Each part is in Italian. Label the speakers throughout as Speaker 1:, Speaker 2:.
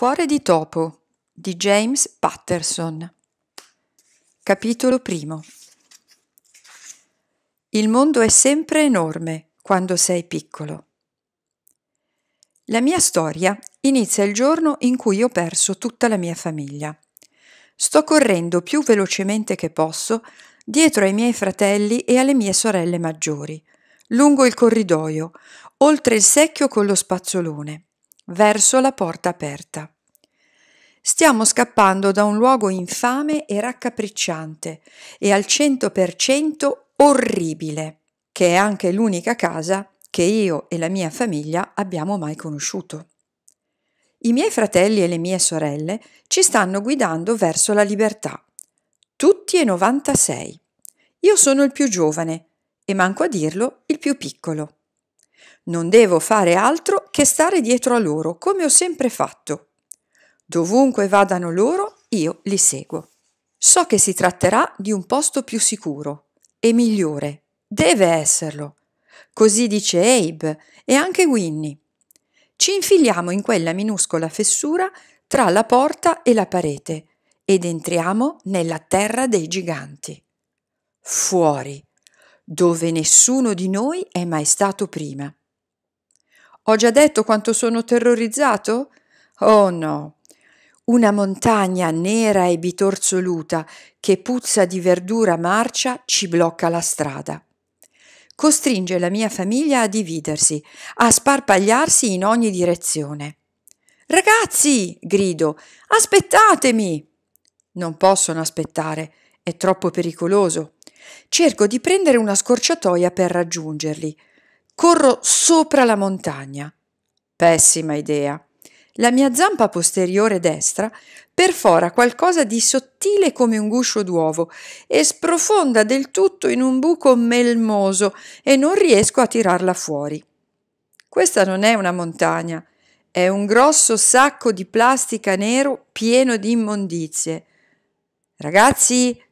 Speaker 1: Cuore di topo di James Patterson Capitolo primo Il mondo è sempre enorme quando sei piccolo. La mia storia inizia il giorno in cui ho perso tutta la mia famiglia. Sto correndo più velocemente che posso dietro ai miei fratelli e alle mie sorelle maggiori, lungo il corridoio, oltre il secchio con lo spazzolone verso la porta aperta. Stiamo scappando da un luogo infame e raccapricciante e al cento per cento orribile, che è anche l'unica casa che io e la mia famiglia abbiamo mai conosciuto. I miei fratelli e le mie sorelle ci stanno guidando verso la libertà. Tutti e 96. Io sono il più giovane e manco a dirlo il più piccolo. Non devo fare altro che stare dietro a loro, come ho sempre fatto. Dovunque vadano loro, io li seguo. So che si tratterà di un posto più sicuro e migliore. Deve esserlo. Così dice Abe e anche Winnie. Ci infiliamo in quella minuscola fessura tra la porta e la parete ed entriamo nella terra dei giganti. Fuori, dove nessuno di noi è mai stato prima. Ho già detto quanto sono terrorizzato? Oh no. Una montagna nera e bitorzoluta che puzza di verdura marcia ci blocca la strada. Costringe la mia famiglia a dividersi, a sparpagliarsi in ogni direzione. Ragazzi, grido, aspettatemi! Non possono aspettare, è troppo pericoloso. Cerco di prendere una scorciatoia per raggiungerli, Corro sopra la montagna. Pessima idea. La mia zampa posteriore destra perfora qualcosa di sottile come un guscio d'uovo e sprofonda del tutto in un buco melmoso e non riesco a tirarla fuori. Questa non è una montagna, è un grosso sacco di plastica nero pieno di immondizie. Ragazzi,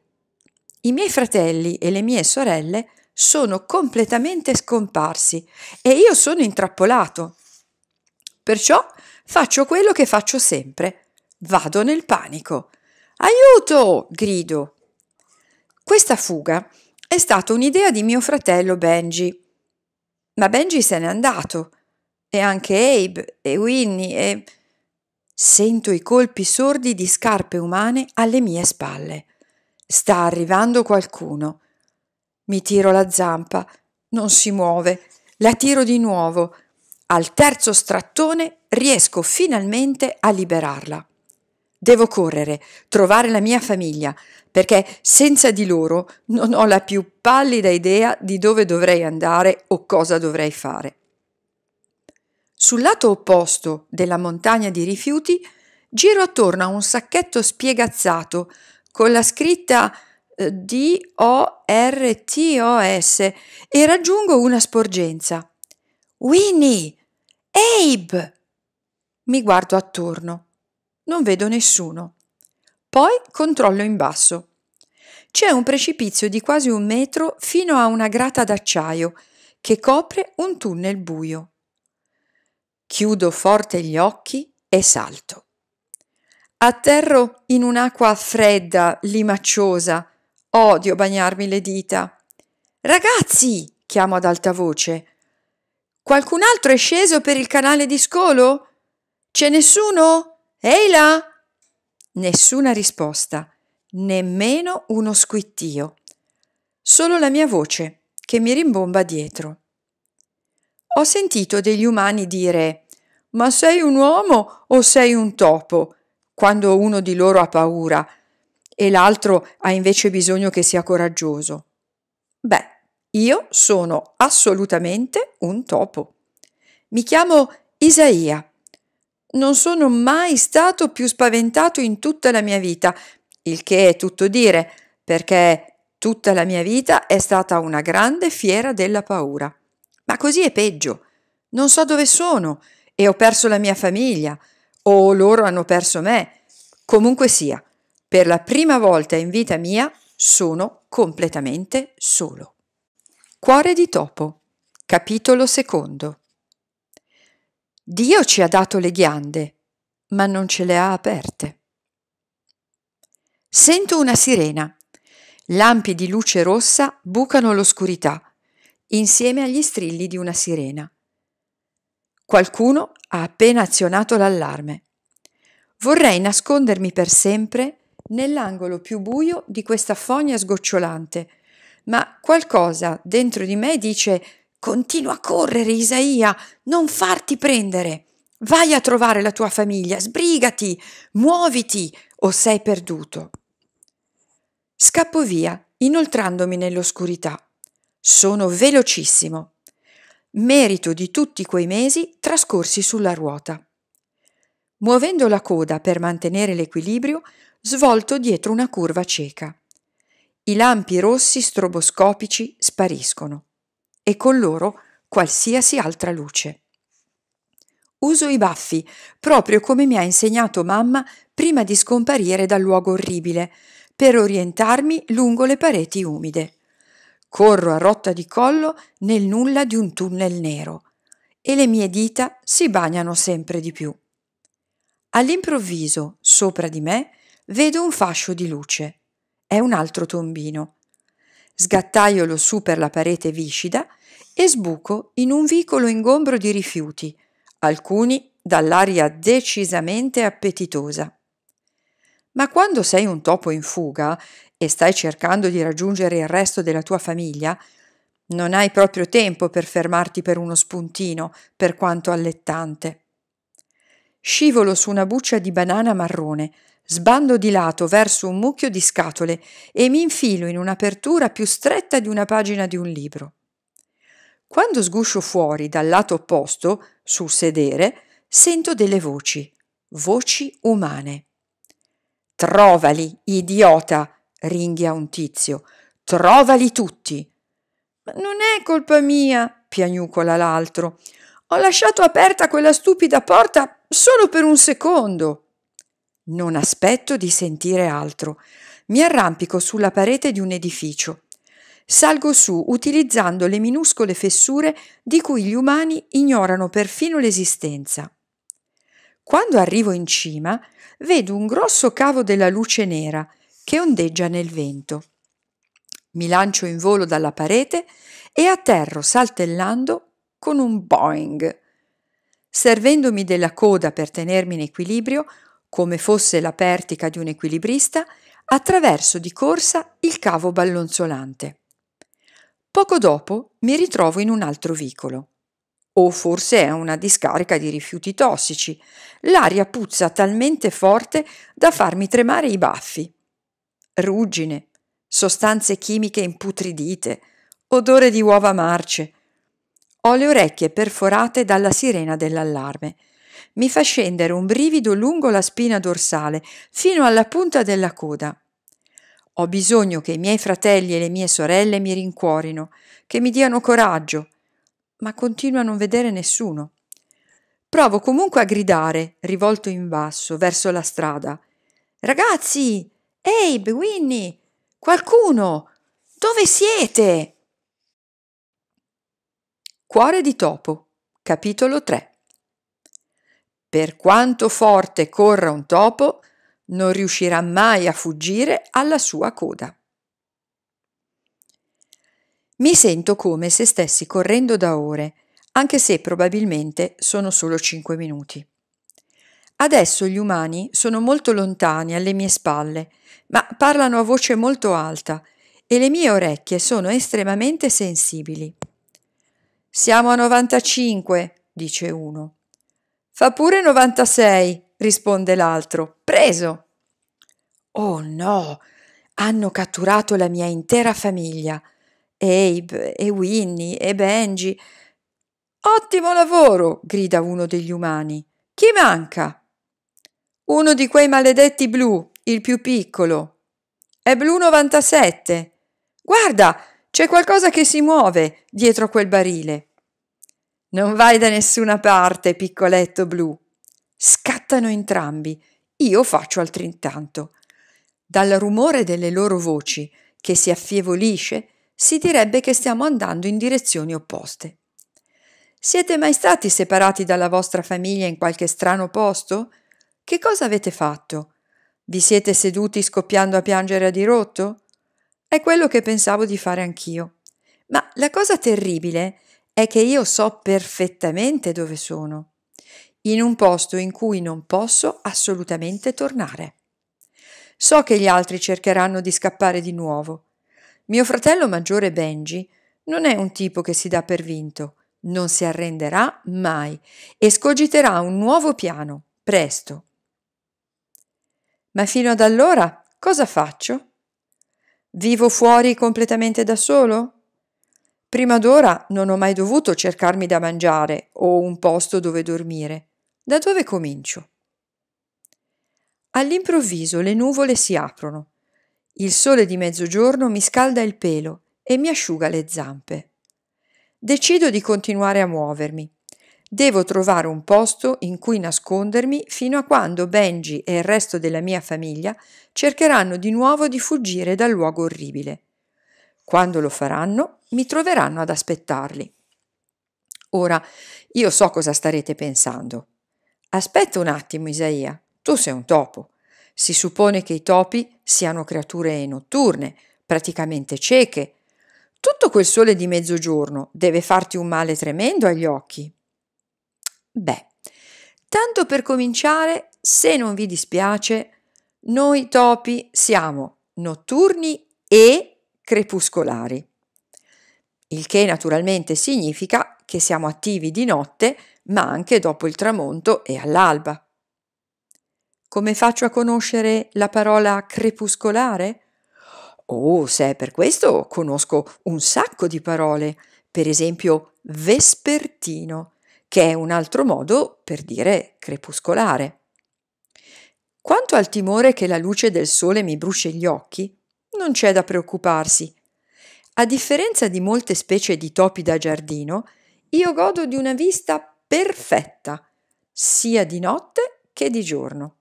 Speaker 1: i miei fratelli e le mie sorelle sono completamente scomparsi e io sono intrappolato. Perciò faccio quello che faccio sempre. Vado nel panico. Aiuto! grido. Questa fuga è stata un'idea di mio fratello Benji. Ma Benji se n'è andato. E anche Abe e Winnie e... Sento i colpi sordi di scarpe umane alle mie spalle. Sta arrivando qualcuno. Mi tiro la zampa, non si muove, la tiro di nuovo. Al terzo strattone riesco finalmente a liberarla. Devo correre, trovare la mia famiglia, perché senza di loro non ho la più pallida idea di dove dovrei andare o cosa dovrei fare. Sul lato opposto della montagna di rifiuti giro attorno a un sacchetto spiegazzato con la scritta D-O-R-T-O-S e raggiungo una sporgenza. Winnie! Abe! Mi guardo attorno. Non vedo nessuno. Poi controllo in basso. C'è un precipizio di quasi un metro fino a una grata d'acciaio che copre un tunnel buio. Chiudo forte gli occhi e salto. Atterro in un'acqua fredda, limacciosa, Odio bagnarmi le dita. Ragazzi, chiamo ad alta voce. Qualcun altro è sceso per il canale di scolo? C'è nessuno? Ehi là? Nessuna risposta, nemmeno uno squittio. Solo la mia voce che mi rimbomba dietro. Ho sentito degli umani dire Ma sei un uomo o sei un topo? quando uno di loro ha paura e l'altro ha invece bisogno che sia coraggioso. Beh, io sono assolutamente un topo. Mi chiamo Isaia. Non sono mai stato più spaventato in tutta la mia vita, il che è tutto dire, perché tutta la mia vita è stata una grande fiera della paura. Ma così è peggio. Non so dove sono e ho perso la mia famiglia, o loro hanno perso me. Comunque sia, per la prima volta in vita mia sono completamente solo. Cuore di topo, capitolo secondo. Dio ci ha dato le ghiande, ma non ce le ha aperte. Sento una sirena. Lampi di luce rossa bucano l'oscurità, insieme agli strilli di una sirena. Qualcuno ha appena azionato l'allarme. Vorrei nascondermi per sempre nell'angolo più buio di questa fogna sgocciolante, ma qualcosa dentro di me dice Continua a correre, Isaia, non farti prendere. Vai a trovare la tua famiglia, sbrigati, muoviti o sei perduto. Scappo via, inoltrandomi nell'oscurità. Sono velocissimo. Merito di tutti quei mesi trascorsi sulla ruota. Muovendo la coda per mantenere l'equilibrio, svolto dietro una curva cieca. I lampi rossi stroboscopici spariscono e con loro qualsiasi altra luce. Uso i baffi, proprio come mi ha insegnato mamma prima di scomparire dal luogo orribile, per orientarmi lungo le pareti umide. Corro a rotta di collo nel nulla di un tunnel nero e le mie dita si bagnano sempre di più. All'improvviso, sopra di me, vedo un fascio di luce. È un altro tombino. Sgattaiolo su per la parete viscida e sbuco in un vicolo ingombro di rifiuti, alcuni dall'aria decisamente appetitosa. Ma quando sei un topo in fuga e stai cercando di raggiungere il resto della tua famiglia, non hai proprio tempo per fermarti per uno spuntino, per quanto allettante. Scivolo su una buccia di banana marrone, sbando di lato verso un mucchio di scatole e mi infilo in un'apertura più stretta di una pagina di un libro. Quando sguscio fuori dal lato opposto, sul sedere, sento delle voci, voci umane. Trovali, idiota, ringhia un tizio, trovali tutti. Ma non è colpa mia, piagnucola l'altro. Ho lasciato aperta quella stupida porta solo per un secondo. Non aspetto di sentire altro. Mi arrampico sulla parete di un edificio. Salgo su utilizzando le minuscole fessure di cui gli umani ignorano perfino l'esistenza. Quando arrivo in cima, vedo un grosso cavo della luce nera che ondeggia nel vento. Mi lancio in volo dalla parete e atterro saltellando con un boing. Servendomi della coda per tenermi in equilibrio, come fosse la pertica di un equilibrista, attraverso di corsa il cavo ballonzolante. Poco dopo mi ritrovo in un altro vicolo. O forse è una discarica di rifiuti tossici. L'aria puzza talmente forte da farmi tremare i baffi. Ruggine, sostanze chimiche imputridite, odore di uova marce. Ho le orecchie perforate dalla sirena dell'allarme. Mi fa scendere un brivido lungo la spina dorsale, fino alla punta della coda. Ho bisogno che i miei fratelli e le mie sorelle mi rincuorino, che mi diano coraggio, ma continuo a non vedere nessuno. Provo comunque a gridare, rivolto in basso, verso la strada. Ragazzi! Abe, Winnie! Qualcuno! Dove siete? Cuore di topo, capitolo 3 Per quanto forte corra un topo, non riuscirà mai a fuggire alla sua coda. Mi sento come se stessi correndo da ore, anche se probabilmente sono solo cinque minuti. Adesso gli umani sono molto lontani alle mie spalle, ma parlano a voce molto alta e le mie orecchie sono estremamente sensibili. Siamo a 95, dice uno. Fa pure 96, risponde l'altro. Preso! Oh no! Hanno catturato la mia intera famiglia. Abe e Winnie e Benji. Ottimo lavoro! grida uno degli umani. Chi manca? Uno di quei maledetti blu, il più piccolo. È blu 97. Guarda, c'è qualcosa che si muove dietro quel barile. Non vai da nessuna parte, piccoletto blu. Scattano entrambi. Io faccio altrettanto. Dal rumore delle loro voci, che si affievolisce, si direbbe che stiamo andando in direzioni opposte. Siete mai stati separati dalla vostra famiglia in qualche strano posto? Che cosa avete fatto? Vi siete seduti scoppiando a piangere a dirotto? È quello che pensavo di fare anch'io. Ma la cosa terribile è che io so perfettamente dove sono, in un posto in cui non posso assolutamente tornare. So che gli altri cercheranno di scappare di nuovo. Mio fratello maggiore Benji non è un tipo che si dà per vinto, non si arrenderà mai e scogiterà un nuovo piano, presto. Ma fino ad allora cosa faccio? Vivo fuori completamente da solo? Prima d'ora non ho mai dovuto cercarmi da mangiare o un posto dove dormire. Da dove comincio? All'improvviso le nuvole si aprono. Il sole di mezzogiorno mi scalda il pelo e mi asciuga le zampe. Decido di continuare a muovermi. Devo trovare un posto in cui nascondermi fino a quando Benji e il resto della mia famiglia cercheranno di nuovo di fuggire dal luogo orribile. Quando lo faranno, mi troveranno ad aspettarli. Ora, io so cosa starete pensando. Aspetta un attimo, Isaia, tu sei un topo. Si suppone che i topi siano creature notturne, praticamente cieche. Tutto quel sole di mezzogiorno deve farti un male tremendo agli occhi. Beh, tanto per cominciare, se non vi dispiace, noi topi siamo notturni e crepuscolari. Il che naturalmente significa che siamo attivi di notte, ma anche dopo il tramonto e all'alba. Come faccio a conoscere la parola crepuscolare? Oh, se è per questo conosco un sacco di parole, per esempio vespertino, che è un altro modo per dire crepuscolare. Quanto al timore che la luce del sole mi bruci gli occhi, non c'è da preoccuparsi. A differenza di molte specie di topi da giardino, io godo di una vista perfetta, sia di notte che di giorno.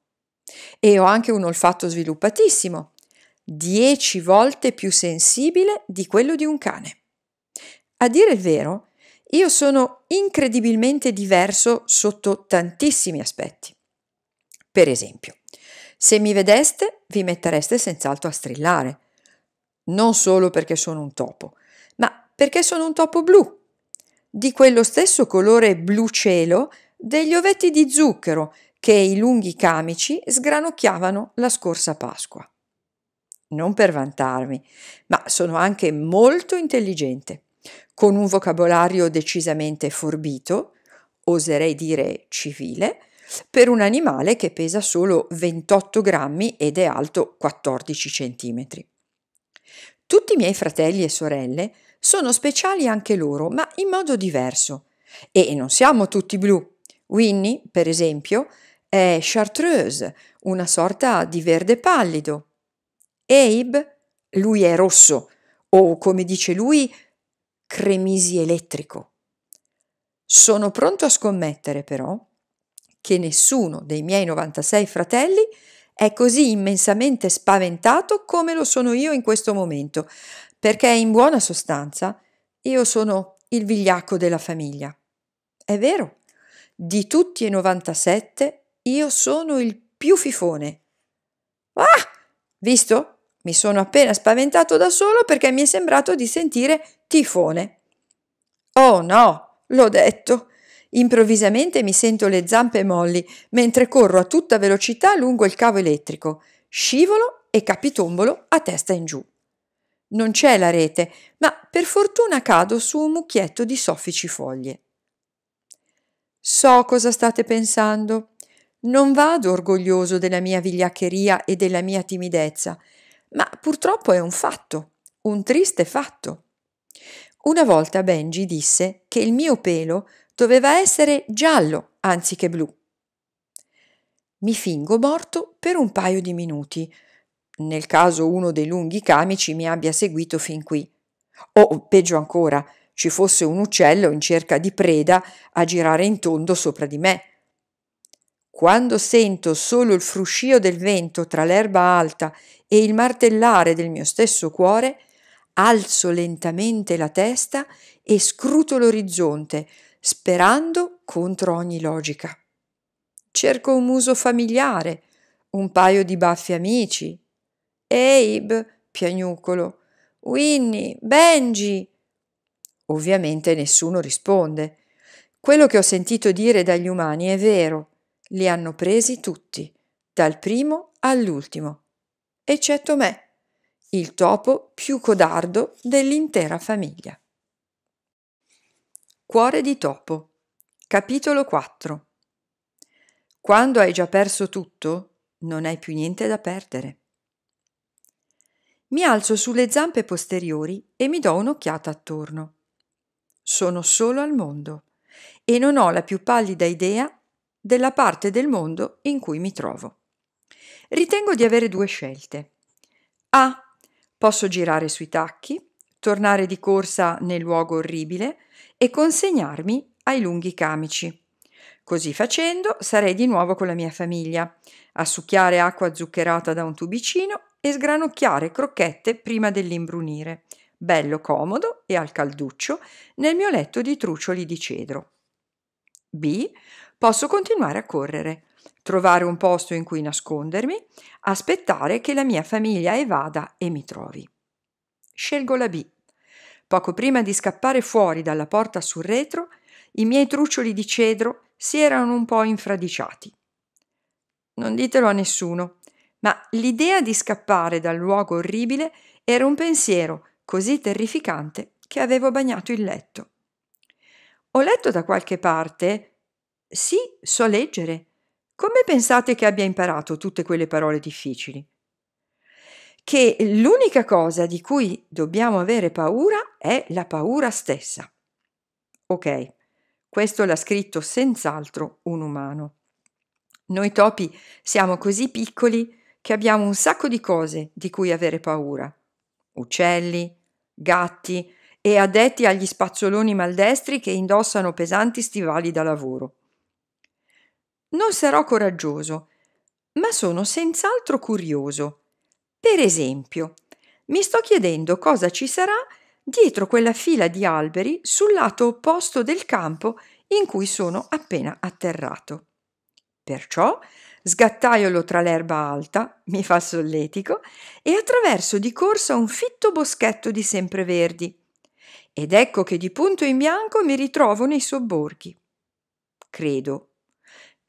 Speaker 1: E ho anche un olfatto sviluppatissimo, dieci volte più sensibile di quello di un cane. A dire il vero, io sono incredibilmente diverso sotto tantissimi aspetti. Per esempio, se mi vedeste vi mettereste senz'altro a strillare, non solo perché sono un topo, ma perché sono un topo blu, di quello stesso colore blu cielo degli ovetti di zucchero che i lunghi camici sgranocchiavano la scorsa Pasqua. Non per vantarmi, ma sono anche molto intelligente. Con un vocabolario decisamente forbito, oserei dire civile, per un animale che pesa solo 28 grammi ed è alto 14 centimetri. Tutti i miei fratelli e sorelle sono speciali anche loro, ma in modo diverso. E non siamo tutti blu. Winnie, per esempio, è chartreuse, una sorta di verde pallido. Abe, lui è rosso, o come dice lui, cremisi elettrico. Sono pronto a scommettere però che nessuno dei miei 96 fratelli è così immensamente spaventato come lo sono io in questo momento, perché in buona sostanza io sono il vigliacco della famiglia. È vero, di tutti e 97 io sono il più fifone. Ah! Visto? Mi sono appena spaventato da solo perché mi è sembrato di sentire tifone. Oh no, l'ho detto. Improvvisamente mi sento le zampe molli mentre corro a tutta velocità lungo il cavo elettrico, scivolo e capitombolo a testa in giù. Non c'è la rete, ma per fortuna cado su un mucchietto di soffici foglie. So cosa state pensando. Non vado orgoglioso della mia vigliaccheria e della mia timidezza, ma purtroppo è un fatto, un triste fatto. Una volta Benji disse che il mio pelo doveva essere giallo anziché blu. Mi fingo morto per un paio di minuti, nel caso uno dei lunghi camici mi abbia seguito fin qui. O, peggio ancora, ci fosse un uccello in cerca di preda a girare in tondo sopra di me. Quando sento solo il fruscio del vento tra l'erba alta e il martellare del mio stesso cuore, alzo lentamente la testa e scruto l'orizzonte, sperando contro ogni logica. Cerco un muso familiare, un paio di baffi amici. Abe, piagnucolo. Winnie, Benji. Ovviamente nessuno risponde. Quello che ho sentito dire dagli umani è vero. Li hanno presi tutti, dal primo all'ultimo, eccetto me, il topo più codardo dell'intera famiglia. Cuore di topo. Capitolo 4. Quando hai già perso tutto, non hai più niente da perdere. Mi alzo sulle zampe posteriori e mi do un'occhiata attorno. Sono solo al mondo e non ho la più pallida idea della parte del mondo in cui mi trovo. Ritengo di avere due scelte. A. Posso girare sui tacchi, tornare di corsa nel luogo orribile e consegnarmi ai lunghi camici. Così facendo sarei di nuovo con la mia famiglia, a succhiare acqua zuccherata da un tubicino e sgranocchiare crocchette prima dell'imbrunire, bello comodo e al calduccio, nel mio letto di trucioli di cedro. B. Posso continuare a correre, trovare un posto in cui nascondermi, aspettare che la mia famiglia evada e mi trovi. Scelgo la B. Poco prima di scappare fuori dalla porta sul retro, i miei trucioli di cedro si erano un po' infradiciati. Non ditelo a nessuno, ma l'idea di scappare dal luogo orribile era un pensiero così terrificante che avevo bagnato il letto. Ho letto da qualche parte. Sì, so leggere. Come pensate che abbia imparato tutte quelle parole difficili? Che l'unica cosa di cui dobbiamo avere paura è la paura stessa. Ok, questo l'ha scritto senz'altro un umano. Noi topi siamo così piccoli che abbiamo un sacco di cose di cui avere paura. Uccelli, gatti e addetti agli spazzoloni maldestri che indossano pesanti stivali da lavoro. Non sarò coraggioso, ma sono senz'altro curioso. Per esempio, mi sto chiedendo cosa ci sarà dietro quella fila di alberi sul lato opposto del campo in cui sono appena atterrato. Perciò sgattaiolo tra l'erba alta, mi fa solletico, e attraverso di corsa un fitto boschetto di sempreverdi. Ed ecco che di punto in bianco mi ritrovo nei sobborghi. Credo.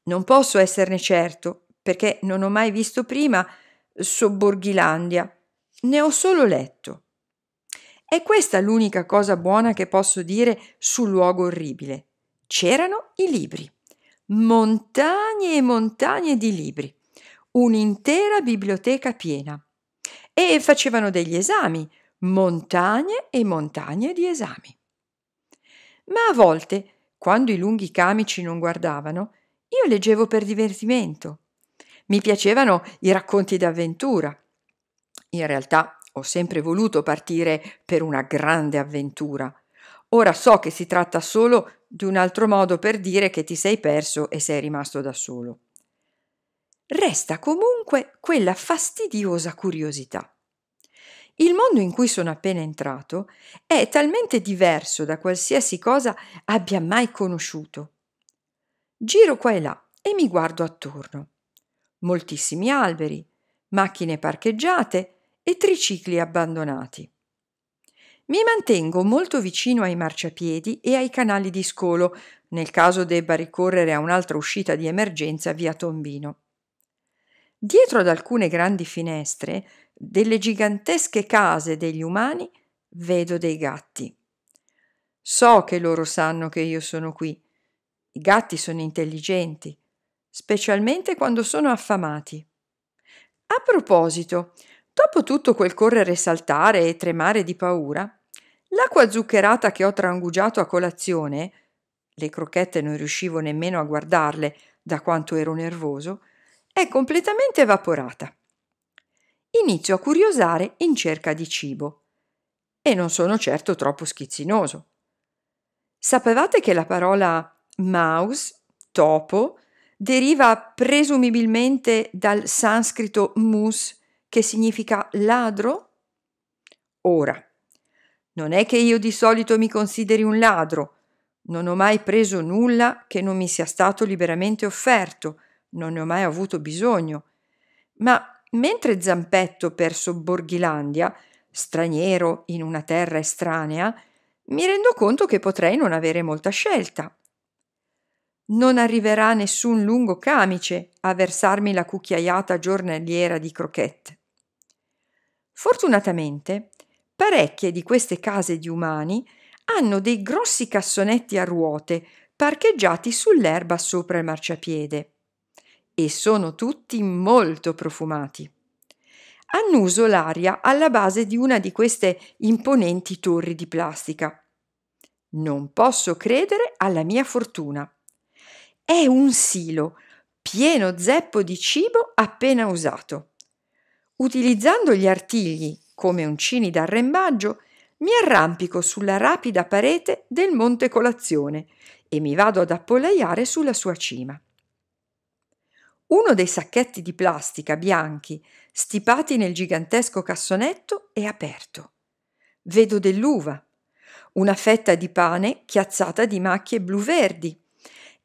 Speaker 1: Non posso esserne certo, perché non ho mai visto prima Sobborghilandia, ne ho solo letto. È questa l'unica cosa buona che posso dire sul luogo orribile. C'erano i libri montagne e montagne di libri, un'intera biblioteca piena. E facevano degli esami, montagne e montagne di esami. Ma a volte, quando i lunghi camici non guardavano, io leggevo per divertimento. Mi piacevano i racconti d'avventura. In realtà ho sempre voluto partire per una grande avventura. Ora so che si tratta solo di un altro modo per dire che ti sei perso e sei rimasto da solo. Resta comunque quella fastidiosa curiosità. Il mondo in cui sono appena entrato è talmente diverso da qualsiasi cosa abbia mai conosciuto. Giro qua e là e mi guardo attorno. Moltissimi alberi, macchine parcheggiate e tricicli abbandonati. Mi mantengo molto vicino ai marciapiedi e ai canali di scolo, nel caso debba ricorrere a un'altra uscita di emergenza via Tombino. Dietro ad alcune grandi finestre delle gigantesche case degli umani vedo dei gatti. So che loro sanno che io sono qui. I gatti sono intelligenti, specialmente quando sono affamati. A proposito, dopo tutto quel correre e saltare e tremare di paura, L'acqua zuccherata che ho trangugiato a colazione, le crocchette non riuscivo nemmeno a guardarle da quanto ero nervoso, è completamente evaporata. Inizio a curiosare in cerca di cibo. E non sono certo troppo schizzinoso. Sapevate che la parola mouse, topo, deriva presumibilmente dal sanscrito mus, che significa ladro? Ora, non è che io di solito mi consideri un ladro, non ho mai preso nulla che non mi sia stato liberamente offerto, non ne ho mai avuto bisogno. Ma mentre zampetto per Sobborghilandia, straniero in una terra estranea, mi rendo conto che potrei non avere molta scelta. Non arriverà nessun lungo camice a versarmi la cucchiaiata giornaliera di croquette. Fortunatamente, parecchie di queste case di umani hanno dei grossi cassonetti a ruote parcheggiati sull'erba sopra il marciapiede e sono tutti molto profumati. Annuso l'aria alla base di una di queste imponenti torri di plastica. Non posso credere alla mia fortuna. È un silo pieno zeppo di cibo appena usato. Utilizzando gli artigli come uncini d'arrembaggio, mi arrampico sulla rapida parete del Monte Colazione e mi vado ad appollaiare sulla sua cima. Uno dei sacchetti di plastica bianchi stipati nel gigantesco cassonetto è aperto. Vedo dell'uva, una fetta di pane chiazzata di macchie blu-verdi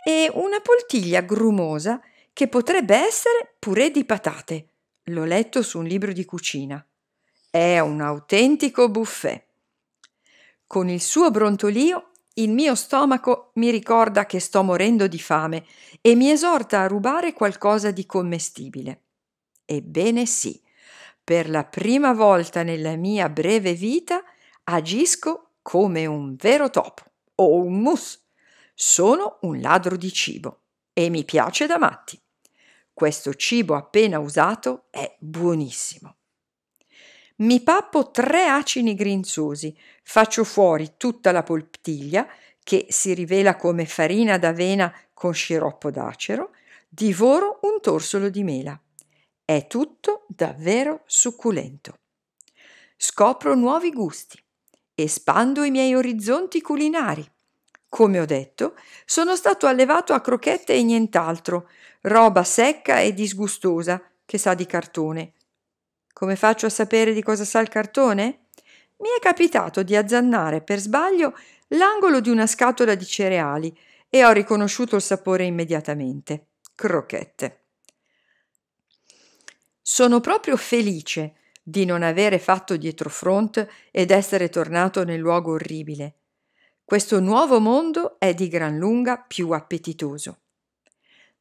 Speaker 1: e una poltiglia grumosa che potrebbe essere purè di patate. L'ho letto su un libro di cucina. È un autentico buffet. Con il suo brontolio il mio stomaco mi ricorda che sto morendo di fame e mi esorta a rubare qualcosa di commestibile. Ebbene sì, per la prima volta nella mia breve vita agisco come un vero topo o un mus. Sono un ladro di cibo e mi piace da matti. Questo cibo appena usato è buonissimo. Mi pappo tre acini grinzosi, faccio fuori tutta la poltiglia, che si rivela come farina d'avena con sciroppo d'acero, divoro un torsolo di mela. È tutto davvero succulento. Scopro nuovi gusti, espando i miei orizzonti culinari. Come ho detto, sono stato allevato a crocchette e nient'altro, roba secca e disgustosa che sa di cartone, come faccio a sapere di cosa sa il cartone? Mi è capitato di azzannare per sbaglio l'angolo di una scatola di cereali e ho riconosciuto il sapore immediatamente. Crocchette. Sono proprio felice di non avere fatto dietro front ed essere tornato nel luogo orribile. Questo nuovo mondo è di gran lunga più appetitoso.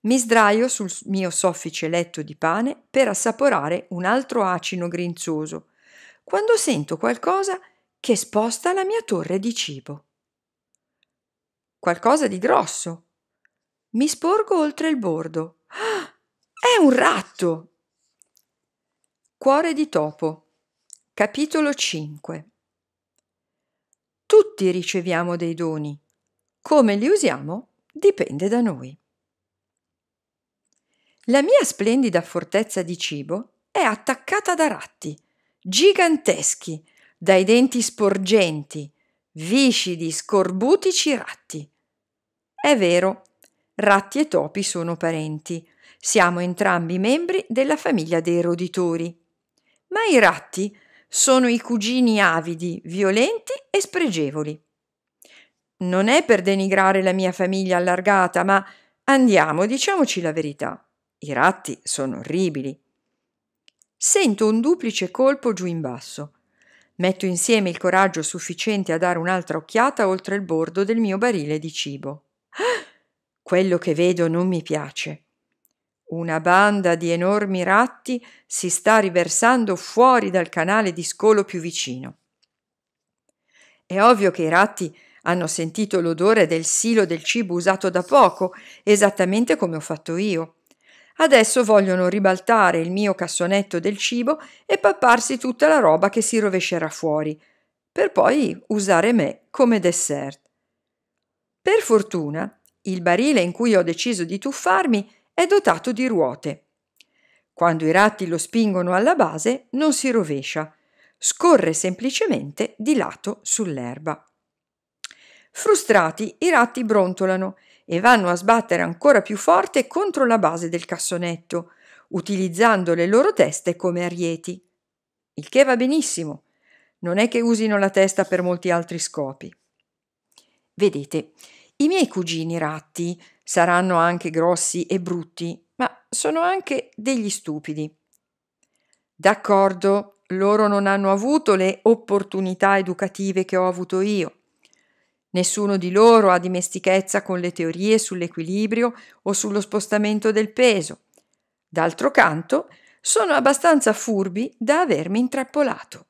Speaker 1: Mi sdraio sul mio soffice letto di pane per assaporare un altro acino grinzoso, quando sento qualcosa che sposta la mia torre di cibo. Qualcosa di grosso. Mi sporgo oltre il bordo. Ah, è un ratto! Cuore di topo. Capitolo 5. Tutti riceviamo dei doni. Come li usiamo dipende da noi. La mia splendida fortezza di cibo è attaccata da ratti, giganteschi, dai denti sporgenti, viscidi, scorbutici ratti. È vero, ratti e topi sono parenti, siamo entrambi membri della famiglia dei roditori. Ma i ratti sono i cugini avidi, violenti e spregevoli. Non è per denigrare la mia famiglia allargata, ma andiamo, diciamoci la verità. I ratti sono orribili. Sento un duplice colpo giù in basso. Metto insieme il coraggio sufficiente a dare un'altra occhiata oltre il bordo del mio barile di cibo. Quello che vedo non mi piace. Una banda di enormi ratti si sta riversando fuori dal canale di scolo più vicino. È ovvio che i ratti hanno sentito l'odore del silo del cibo usato da poco, esattamente come ho fatto io. Adesso vogliono ribaltare il mio cassonetto del cibo e papparsi tutta la roba che si rovescerà fuori, per poi usare me come dessert. Per fortuna, il barile in cui ho deciso di tuffarmi è dotato di ruote. Quando i ratti lo spingono alla base non si rovescia, scorre semplicemente di lato sull'erba. Frustrati, i ratti brontolano e vanno a sbattere ancora più forte contro la base del cassonetto, utilizzando le loro teste come arieti. Il che va benissimo, non è che usino la testa per molti altri scopi. Vedete, i miei cugini ratti saranno anche grossi e brutti, ma sono anche degli stupidi. D'accordo, loro non hanno avuto le opportunità educative che ho avuto io. Nessuno di loro ha dimestichezza con le teorie sull'equilibrio o sullo spostamento del peso. D'altro canto, sono abbastanza furbi da avermi intrappolato.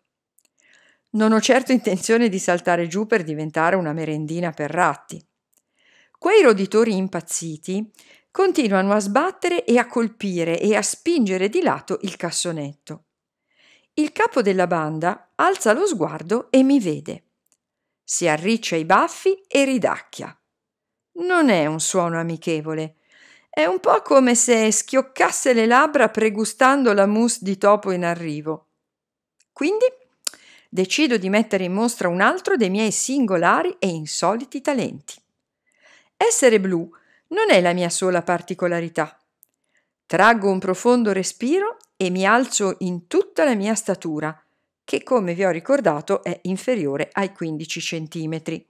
Speaker 1: Non ho certo intenzione di saltare giù per diventare una merendina per ratti. Quei roditori impazziti continuano a sbattere e a colpire e a spingere di lato il cassonetto. Il capo della banda alza lo sguardo e mi vede. Si arriccia i baffi e ridacchia. Non è un suono amichevole. È un po' come se schioccasse le labbra pregustando la mousse di topo in arrivo. Quindi decido di mettere in mostra un altro dei miei singolari e insoliti talenti. Essere blu non è la mia sola particolarità. Traggo un profondo respiro e mi alzo in tutta la mia statura, che come vi ho ricordato è inferiore ai 15 centimetri.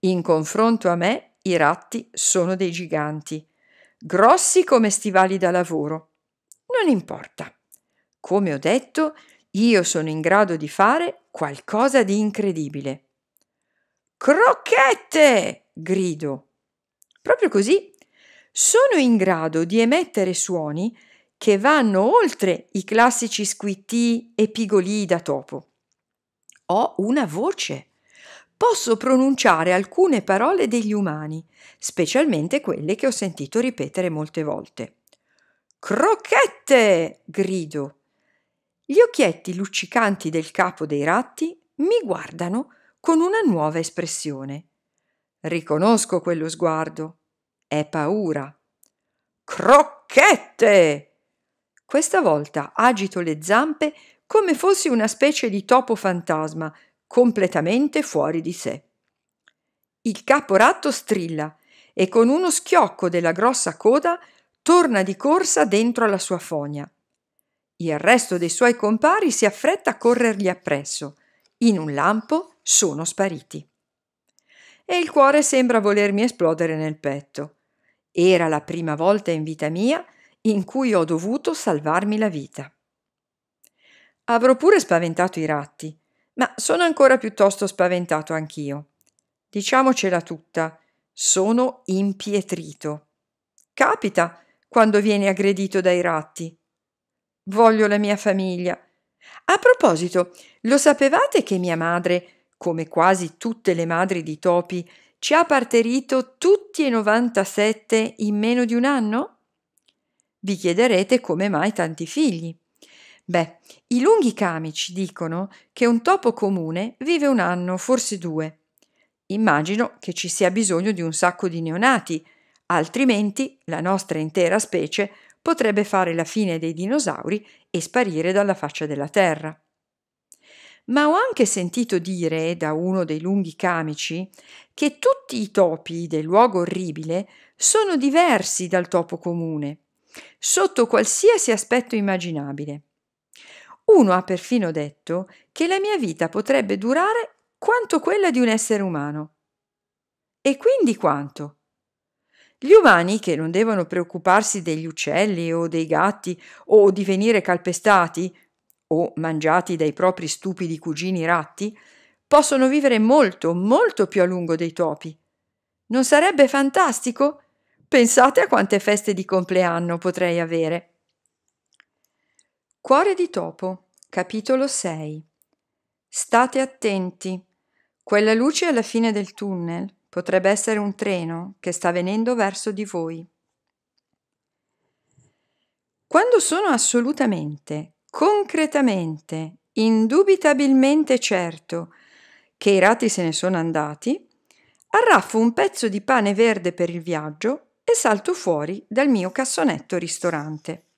Speaker 1: In confronto a me i ratti sono dei giganti, grossi come stivali da lavoro. Non importa. Come ho detto, io sono in grado di fare qualcosa di incredibile. Crocchette! grido. Proprio così sono in grado di emettere suoni che vanno oltre i classici squittii e pigolii da topo. Ho una voce. Posso pronunciare alcune parole degli umani, specialmente quelle che ho sentito ripetere molte volte. Crocchette! grido. Gli occhietti luccicanti del capo dei ratti mi guardano con una nuova espressione. Riconosco quello sguardo. È paura. Crocchette! Questa volta agito le zampe come fossi una specie di topo fantasma, completamente fuori di sé. Il caporatto strilla e con uno schiocco della grossa coda torna di corsa dentro alla sua fogna. Il resto dei suoi compari si affretta a corrergli appresso. In un lampo sono spariti e il cuore sembra volermi esplodere nel petto. Era la prima volta in vita mia in cui ho dovuto salvarmi la vita. Avrò pure spaventato i ratti, ma sono ancora piuttosto spaventato anch'io. Diciamocela tutta, sono impietrito. Capita quando vieni aggredito dai ratti. Voglio la mia famiglia. A proposito, lo sapevate che mia madre come quasi tutte le madri di topi, ci ha parterito tutti e 97 in meno di un anno? Vi chiederete come mai tanti figli. Beh, i lunghi camici dicono che un topo comune vive un anno, forse due. Immagino che ci sia bisogno di un sacco di neonati, altrimenti la nostra intera specie potrebbe fare la fine dei dinosauri e sparire dalla faccia della Terra ma ho anche sentito dire da uno dei lunghi camici che tutti i topi del luogo orribile sono diversi dal topo comune, sotto qualsiasi aspetto immaginabile. Uno ha perfino detto che la mia vita potrebbe durare quanto quella di un essere umano. E quindi quanto? Gli umani, che non devono preoccuparsi degli uccelli o dei gatti o di venire calpestati, o mangiati dai propri stupidi cugini ratti, possono vivere molto, molto più a lungo dei topi. Non sarebbe fantastico? Pensate a quante feste di compleanno potrei avere. Cuore di topo, capitolo 6. State attenti. Quella luce alla fine del tunnel potrebbe essere un treno che sta venendo verso di voi. Quando sono assolutamente concretamente, indubitabilmente certo che i ratti se ne sono andati, arraffo un pezzo di pane verde per il viaggio e salto fuori dal mio cassonetto ristorante.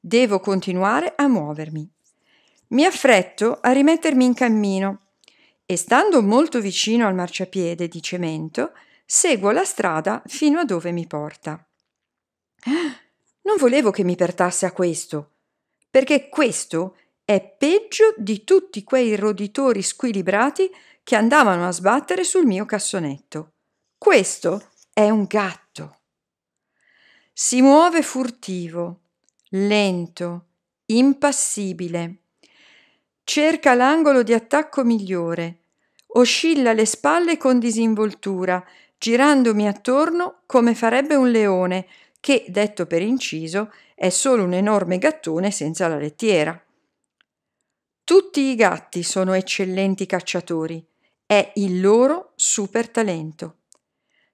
Speaker 1: Devo continuare a muovermi. Mi affretto a rimettermi in cammino e stando molto vicino al marciapiede di cemento, seguo la strada fino a dove mi porta. Non volevo che mi portasse a questo, perché questo è peggio di tutti quei roditori squilibrati che andavano a sbattere sul mio cassonetto. Questo è un gatto. Si muove furtivo, lento, impassibile. Cerca l'angolo di attacco migliore. Oscilla le spalle con disinvoltura, girandomi attorno come farebbe un leone, che, detto per inciso, è solo un enorme gattone senza la lettiera. Tutti i gatti sono eccellenti cacciatori, è il loro super talento.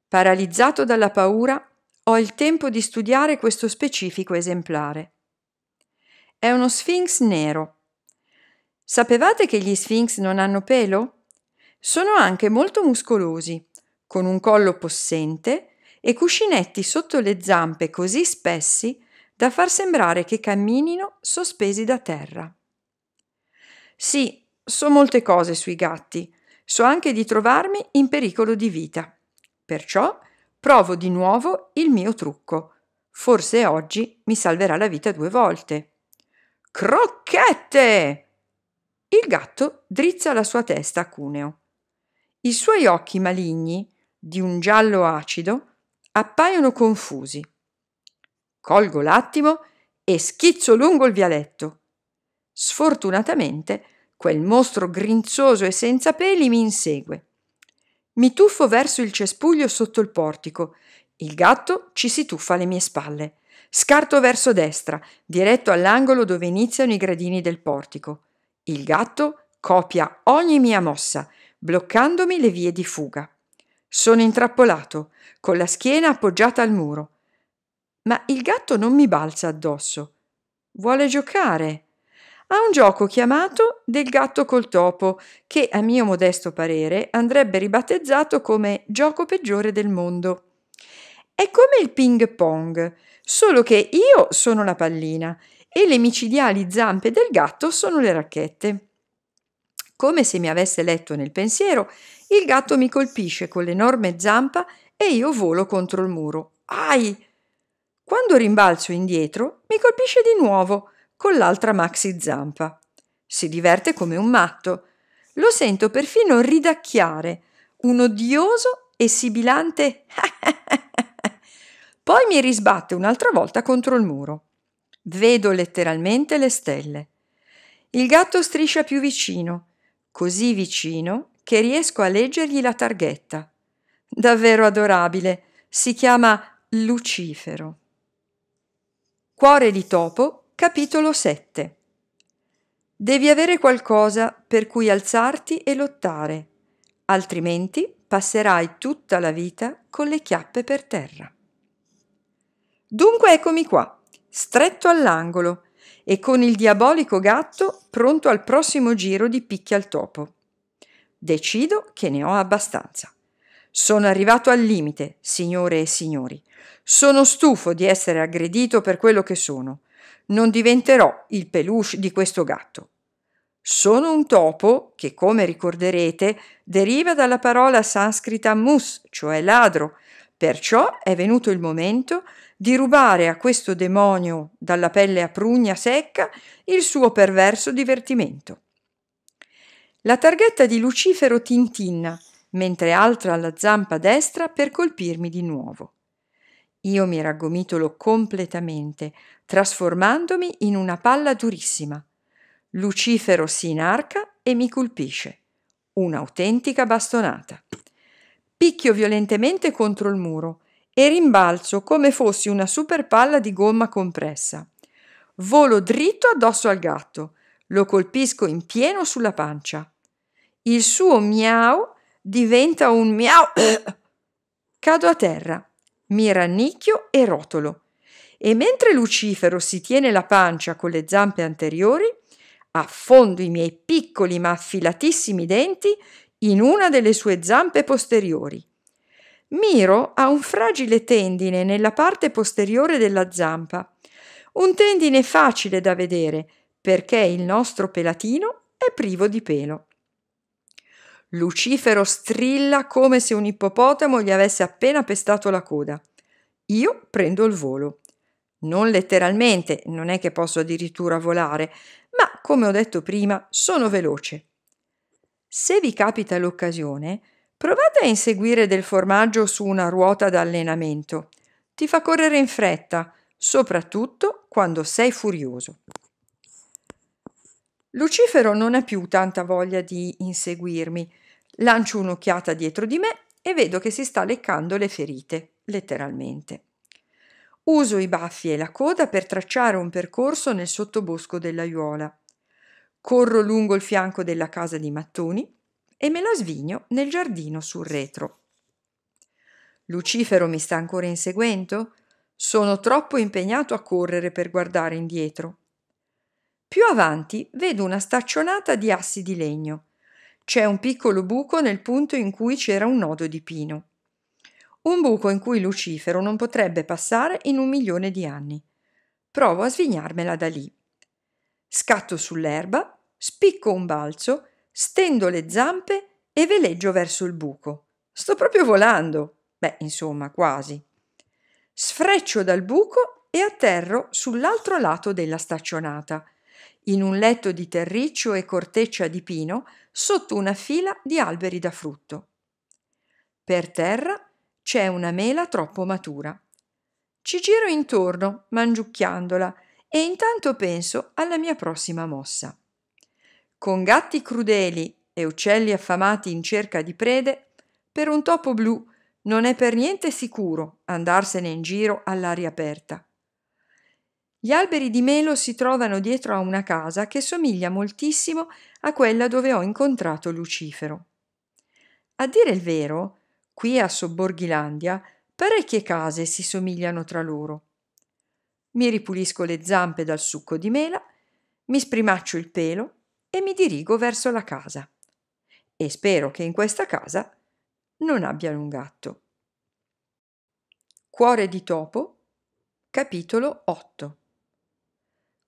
Speaker 1: Paralizzato dalla paura, ho il tempo di studiare questo specifico esemplare. È uno Sphinx nero. Sapevate che gli Sphinx non hanno pelo? Sono anche molto muscolosi, con un collo possente e cuscinetti sotto le zampe così spessi da far sembrare che camminino sospesi da terra. Sì, so molte cose sui gatti, so anche di trovarmi in pericolo di vita. Perciò provo di nuovo il mio trucco. Forse oggi mi salverà la vita due volte. Crocchette! Il gatto drizza la sua testa a cuneo. I suoi occhi maligni, di un giallo acido, appaiono confusi. Colgo l'attimo e schizzo lungo il vialetto. Sfortunatamente, quel mostro grinzoso e senza peli mi insegue. Mi tuffo verso il cespuglio sotto il portico. Il gatto ci si tuffa alle mie spalle. Scarto verso destra, diretto all'angolo dove iniziano i gradini del portico. Il gatto copia ogni mia mossa, bloccandomi le vie di fuga. Sono intrappolato, con la schiena appoggiata al muro. Ma il gatto non mi balza addosso. Vuole giocare. Ha un gioco chiamato del gatto col topo, che a mio modesto parere andrebbe ribattezzato come gioco peggiore del mondo. È come il ping pong, solo che io sono la pallina e le micidiali zampe del gatto sono le racchette. Come se mi avesse letto nel pensiero, il gatto mi colpisce con l'enorme zampa e io volo contro il muro. Ai! Quando rimbalzo indietro, mi colpisce di nuovo con l'altra maxi zampa. Si diverte come un matto. Lo sento perfino ridacchiare, un odioso e sibilante Poi mi risbatte un'altra volta contro il muro. Vedo letteralmente le stelle. Il gatto striscia più vicino, così vicino che riesco a leggergli la targhetta. Davvero adorabile. Si chiama Lucifero. Cuore di topo, capitolo 7. Devi avere qualcosa per cui alzarti e lottare, altrimenti passerai tutta la vita con le chiappe per terra. Dunque eccomi qua, stretto all'angolo e con il diabolico gatto pronto al prossimo giro di picchia al topo. Decido che ne ho abbastanza. Sono arrivato al limite, signore e signori. Sono stufo di essere aggredito per quello che sono. Non diventerò il peluche di questo gatto. Sono un topo che, come ricorderete, deriva dalla parola sanscrita mus, cioè ladro, perciò è venuto il momento di rubare a questo demonio dalla pelle a prugna secca il suo perverso divertimento. La targhetta di Lucifero tintinna, mentre altra la zampa destra per colpirmi di nuovo. Io mi raggomitolo completamente, trasformandomi in una palla durissima. Lucifero si inarca e mi colpisce. Un'autentica bastonata. Picchio violentemente contro il muro e rimbalzo come fossi una super palla di gomma compressa. Volo dritto addosso al gatto, lo colpisco in pieno sulla pancia. Il suo miau diventa un miau. Cado a terra, mi rannicchio e rotolo. E mentre Lucifero si tiene la pancia con le zampe anteriori, affondo i miei piccoli ma affilatissimi denti in una delle sue zampe posteriori Miro ha un fragile tendine nella parte posteriore della zampa, un tendine facile da vedere perché il nostro pelatino è privo di pelo. Lucifero strilla come se un ippopotamo gli avesse appena pestato la coda. Io prendo il volo. Non letteralmente, non è che posso addirittura volare, ma come ho detto prima, sono veloce. Se vi capita l'occasione, Provate a inseguire del formaggio su una ruota d'allenamento. ti fa correre in fretta, soprattutto quando sei furioso. Lucifero non ha più tanta voglia di inseguirmi. Lancio un'occhiata dietro di me e vedo che si sta leccando le ferite, letteralmente. Uso i baffi e la coda per tracciare un percorso nel sottobosco dell'aiuola. Corro lungo il fianco della casa di mattoni e me la svigno nel giardino sul retro. Lucifero mi sta ancora inseguendo? Sono troppo impegnato a correre per guardare indietro. Più avanti vedo una staccionata di assi di legno. C'è un piccolo buco nel punto in cui c'era un nodo di pino. Un buco in cui Lucifero non potrebbe passare in un milione di anni. Provo a svignarmela da lì. Scatto sull'erba, spicco un balzo, stendo le zampe e veleggio verso il buco. Sto proprio volando. Beh, insomma, quasi. Sfreccio dal buco e atterro sull'altro lato della staccionata, in un letto di terriccio e corteccia di pino sotto una fila di alberi da frutto. Per terra c'è una mela troppo matura. Ci giro intorno, mangiucchiandola, e intanto penso alla mia prossima mossa. Con gatti crudeli e uccelli affamati in cerca di prede, per un topo blu non è per niente sicuro andarsene in giro all'aria aperta. Gli alberi di melo si trovano dietro a una casa che somiglia moltissimo a quella dove ho incontrato Lucifero. A dire il vero, qui a Sobborghilandia parecchie case si somigliano tra loro. Mi ripulisco le zampe dal succo di mela, mi sprimaccio il pelo e mi dirigo verso la casa. E spero che in questa casa non abbia un gatto. Cuore di topo, capitolo 8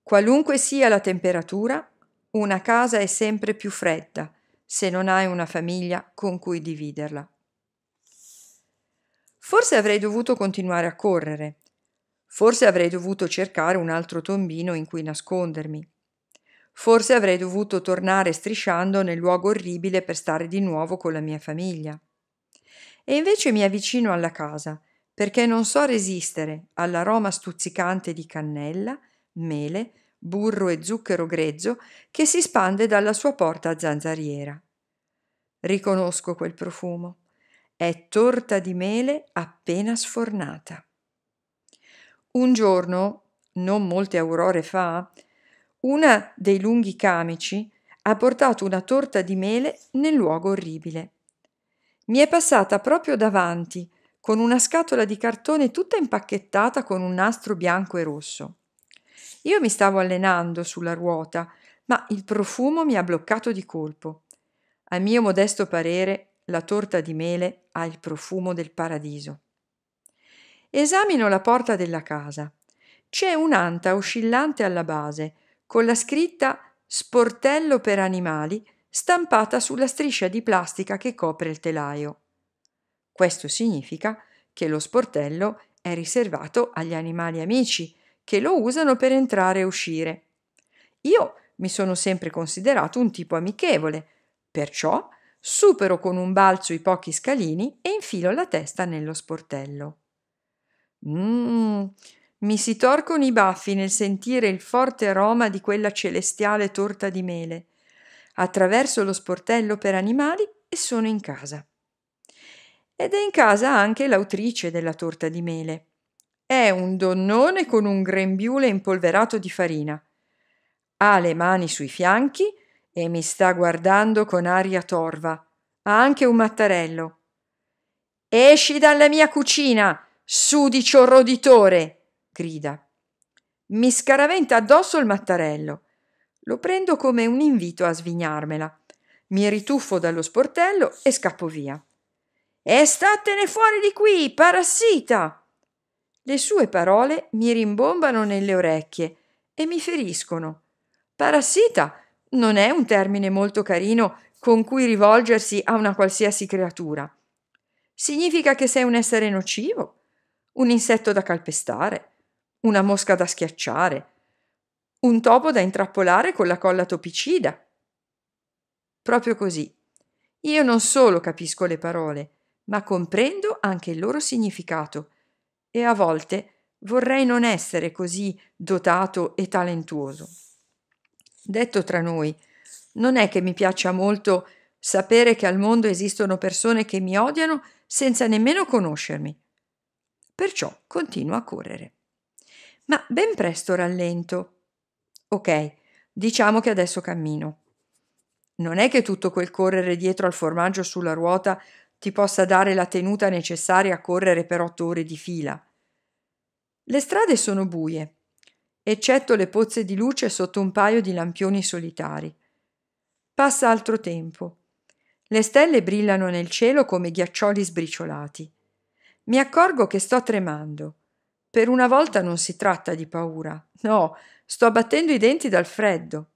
Speaker 1: Qualunque sia la temperatura, una casa è sempre più fredda se non hai una famiglia con cui dividerla. Forse avrei dovuto continuare a correre, forse avrei dovuto cercare un altro tombino in cui nascondermi, forse avrei dovuto tornare strisciando nel luogo orribile per stare di nuovo con la mia famiglia. E invece mi avvicino alla casa, perché non so resistere all'aroma stuzzicante di cannella, mele, burro e zucchero grezzo che si spande dalla sua porta zanzariera. Riconosco quel profumo. È torta di mele appena sfornata. Un giorno, non molte aurore fa, una dei lunghi camici ha portato una torta di mele nel luogo orribile. Mi è passata proprio davanti, con una scatola di cartone tutta impacchettata con un nastro bianco e rosso. Io mi stavo allenando sulla ruota, ma il profumo mi ha bloccato di colpo. A mio modesto parere, la torta di mele ha il profumo del paradiso. Esamino la porta della casa. C'è un'anta oscillante alla base, con la scritta Sportello per animali stampata sulla striscia di plastica che copre il telaio. Questo significa che lo sportello è riservato agli animali amici che lo usano per entrare e uscire. Io mi sono sempre considerato un tipo amichevole, perciò supero con un balzo i pochi scalini e infilo la testa nello sportello. Mmm, mi si torcono i baffi nel sentire il forte aroma di quella celestiale torta di mele. Attraverso lo sportello per animali e sono in casa. Ed è in casa anche l'autrice della torta di mele. È un donnone con un grembiule impolverato di farina. Ha le mani sui fianchi e mi sta guardando con aria torva. Ha anche un mattarello. Esci dalla mia cucina, sudicio roditore! grida. Mi scaraventa addosso il mattarello. Lo prendo come un invito a svignarmela. Mi rituffo dallo sportello e scappo via. E statene fuori di qui, parassita! Le sue parole mi rimbombano nelle orecchie e mi feriscono. Parassita non è un termine molto carino con cui rivolgersi a una qualsiasi creatura. Significa che sei un essere nocivo, un insetto da calpestare, una mosca da schiacciare, un topo da intrappolare con la colla topicida. Proprio così. Io non solo capisco le parole, ma comprendo anche il loro significato e a volte vorrei non essere così dotato e talentuoso. Detto tra noi, non è che mi piaccia molto sapere che al mondo esistono persone che mi odiano senza nemmeno conoscermi. Perciò continuo a correre. Ma ben presto rallento. Ok, diciamo che adesso cammino. Non è che tutto quel correre dietro al formaggio sulla ruota ti possa dare la tenuta necessaria a correre per otto ore di fila. Le strade sono buie, eccetto le pozze di luce sotto un paio di lampioni solitari. Passa altro tempo. Le stelle brillano nel cielo come ghiaccioli sbriciolati. Mi accorgo che sto tremando. Per una volta non si tratta di paura. No, sto battendo i denti dal freddo.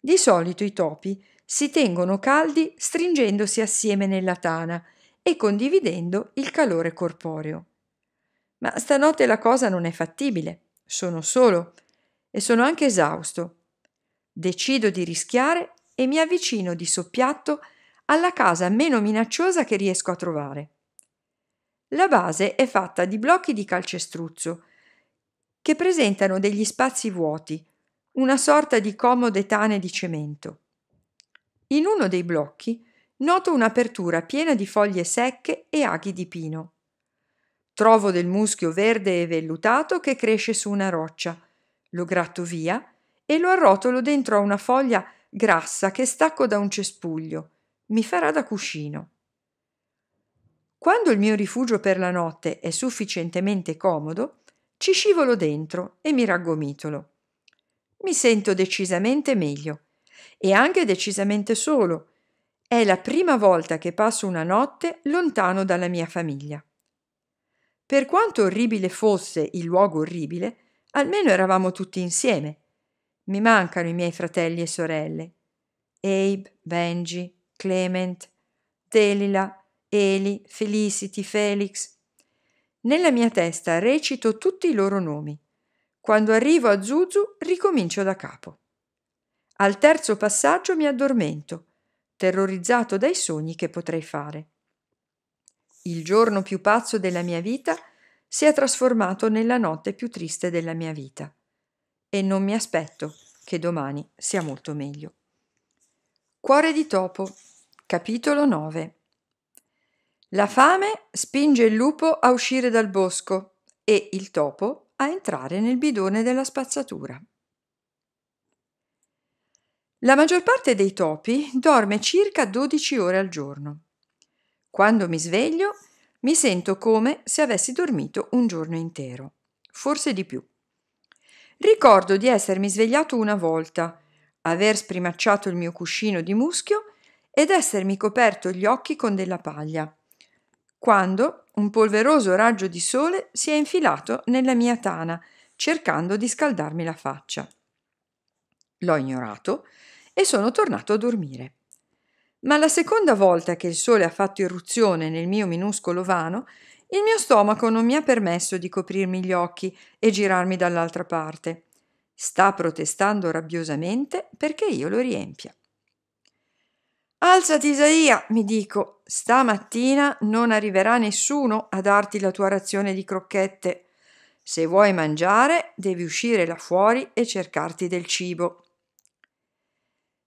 Speaker 1: Di solito i topi si tengono caldi stringendosi assieme nella tana e condividendo il calore corporeo. Ma stanotte la cosa non è fattibile, sono solo e sono anche esausto. Decido di rischiare e mi avvicino di soppiatto alla casa meno minacciosa che riesco a trovare. La base è fatta di blocchi di calcestruzzo che presentano degli spazi vuoti, una sorta di comode tane di cemento. In uno dei blocchi noto un'apertura piena di foglie secche e aghi di pino. Trovo del muschio verde e vellutato che cresce su una roccia. Lo gratto via e lo arrotolo dentro a una foglia grassa che stacco da un cespuglio. Mi farà da cuscino. Quando il mio rifugio per la notte è sufficientemente comodo, ci scivolo dentro e mi raggomitolo. Mi sento decisamente meglio e anche decisamente solo. È la prima volta che passo una notte lontano dalla mia famiglia. Per quanto orribile fosse il luogo orribile, almeno eravamo tutti insieme. Mi mancano i miei fratelli e sorelle. Abe, Benji, Clement, Delila, Eli, Felicity, Felix. Nella mia testa recito tutti i loro nomi. Quando arrivo a Zuzu ricomincio da capo. Al terzo passaggio mi addormento, terrorizzato dai sogni che potrei fare. Il giorno più pazzo della mia vita si è trasformato nella notte più triste della mia vita e non mi aspetto che domani sia molto meglio. Cuore di topo, capitolo 9 La fame spinge il lupo a uscire dal bosco e il topo a entrare nel bidone della spazzatura. La maggior parte dei topi dorme circa 12 ore al giorno. Quando mi sveglio mi sento come se avessi dormito un giorno intero, forse di più. Ricordo di essermi svegliato una volta, aver sprimacciato il mio cuscino di muschio ed essermi coperto gli occhi con della paglia, quando un polveroso raggio di sole si è infilato nella mia tana, cercando di scaldarmi la faccia. L'ho ignorato e sono tornato a dormire. Ma la seconda volta che il sole ha fatto irruzione nel mio minuscolo vano, il mio stomaco non mi ha permesso di coprirmi gli occhi e girarmi dall'altra parte. Sta protestando rabbiosamente perché io lo riempia. Alzati, Isaia, mi dico, stamattina non arriverà nessuno a darti la tua razione di crocchette. Se vuoi mangiare, devi uscire là fuori e cercarti del cibo.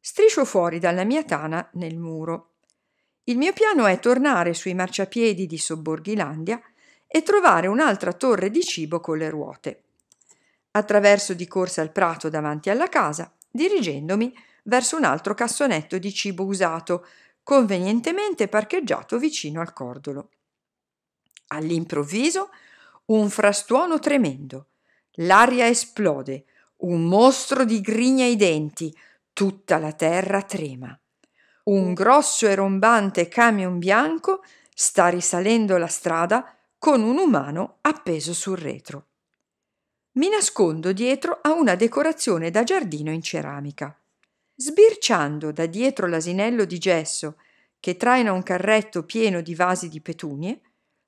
Speaker 1: Striscio fuori dalla mia tana nel muro. Il mio piano è tornare sui marciapiedi di Sobborghilandia e trovare un'altra torre di cibo con le ruote. Attraverso di corsa il prato davanti alla casa, dirigendomi verso un altro cassonetto di cibo usato, convenientemente parcheggiato vicino al cordolo. All'improvviso un frastuono tremendo. L'aria esplode, un mostro di grigna i denti, Tutta la terra trema. Un grosso e rombante camion bianco sta risalendo la strada con un umano appeso sul retro. Mi nascondo dietro a una decorazione da giardino in ceramica. Sbirciando da dietro l'asinello di gesso che traina un carretto pieno di vasi di petunie,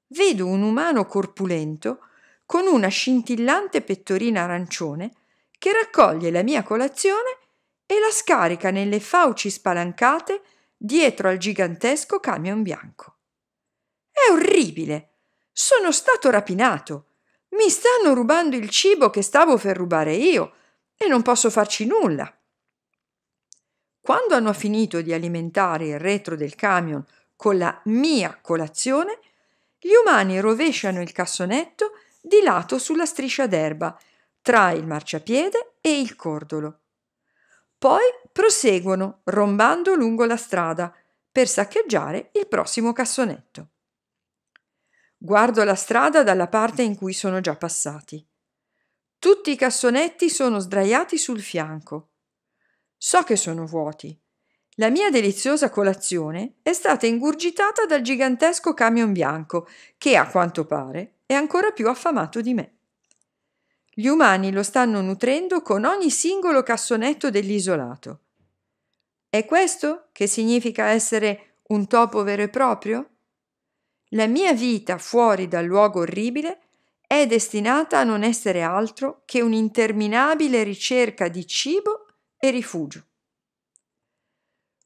Speaker 1: vedo un umano corpulento con una scintillante pettorina arancione che raccoglie la mia colazione e la scarica nelle fauci spalancate dietro al gigantesco camion bianco. È orribile! Sono stato rapinato. Mi stanno rubando il cibo che stavo per rubare io e non posso farci nulla. Quando hanno finito di alimentare il retro del camion con la mia colazione, gli umani rovesciano il cassonetto di lato sulla striscia d'erba, tra il marciapiede e il cordolo. Poi proseguono rombando lungo la strada per saccheggiare il prossimo cassonetto. Guardo la strada dalla parte in cui sono già passati. Tutti i cassonetti sono sdraiati sul fianco. So che sono vuoti. La mia deliziosa colazione è stata ingurgitata dal gigantesco camion bianco che, a quanto pare, è ancora più affamato di me. Gli umani lo stanno nutrendo con ogni singolo cassonetto dell'isolato. È questo che significa essere un topo vero e proprio? La mia vita fuori dal luogo orribile è destinata a non essere altro che un'interminabile ricerca di cibo e rifugio.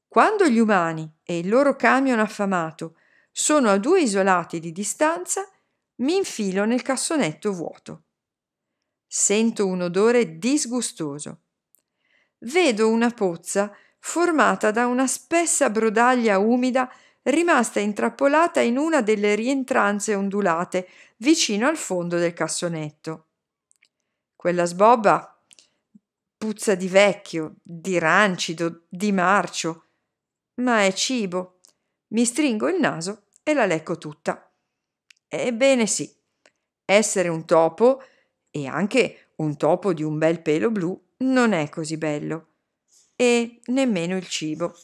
Speaker 1: Quando gli umani e il loro camion affamato sono a due isolati di distanza, mi infilo nel cassonetto vuoto. Sento un odore disgustoso. Vedo una pozza formata da una spessa brodaglia umida rimasta intrappolata in una delle rientranze ondulate vicino al fondo del cassonetto. Quella sbobba puzza di vecchio, di rancido, di marcio, ma è cibo. Mi stringo il naso e la lecco tutta. Ebbene sì, essere un topo, e anche un topo di un bel pelo blu, non è così bello. E nemmeno il cibo.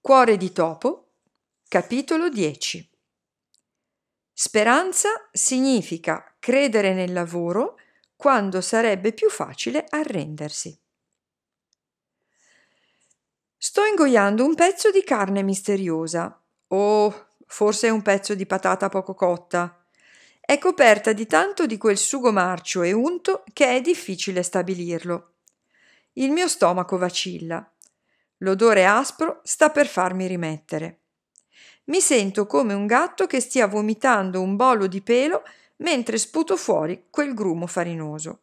Speaker 1: Cuore di topo, capitolo 10. Speranza significa credere nel lavoro quando sarebbe più facile arrendersi. Sto ingoiando un pezzo di carne misteriosa, o forse un pezzo di patata poco cotta. È coperta di tanto di quel sugo marcio e unto che è difficile stabilirlo. Il mio stomaco vacilla. L'odore aspro sta per farmi rimettere. Mi sento come un gatto che stia vomitando un bolo di pelo mentre sputo fuori quel grumo farinoso.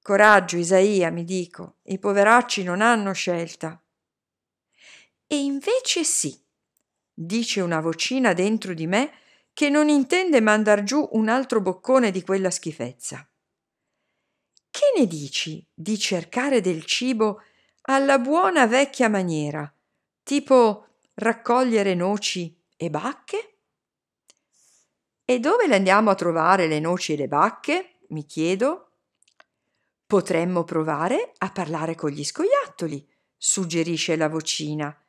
Speaker 1: Coraggio, Isaia, mi dico, i poveracci non hanno scelta. E invece sì, dice una vocina dentro di me che non intende mandar giù un altro boccone di quella schifezza. Che ne dici di cercare del cibo alla buona vecchia maniera, tipo raccogliere noci e bacche? E dove le andiamo a trovare le noci e le bacche? mi chiedo. Potremmo provare a parlare con gli scoiattoli, suggerisce la vocina.